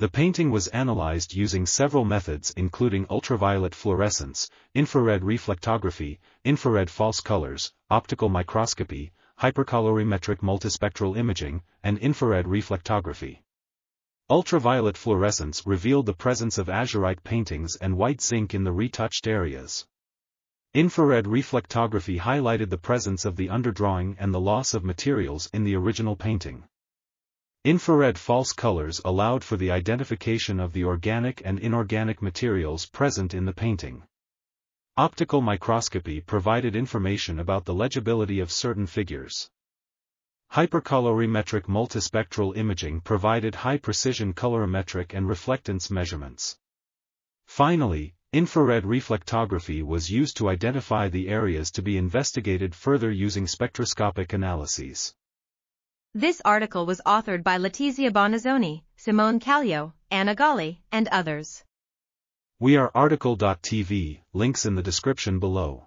The painting was analyzed using several methods including ultraviolet fluorescence, infrared reflectography, infrared false colors, optical microscopy, hypercolorimetric multispectral imaging, and infrared reflectography. Ultraviolet fluorescence revealed the presence of azurite paintings and white zinc in the retouched areas. Infrared reflectography highlighted the presence of the underdrawing and the loss of materials in the original painting. Infrared false colors allowed for the identification of the organic and inorganic materials present in the painting. Optical microscopy provided information about the legibility of certain figures. Hypercolorimetric multispectral imaging provided high-precision colorimetric and reflectance measurements. Finally, infrared reflectography was used to identify the areas to be investigated further using spectroscopic analyses. This article was authored by Letizia Bonizzoni, Simone Caglio, Anna Galli, and others. We are RTCL.TV, links in the description below.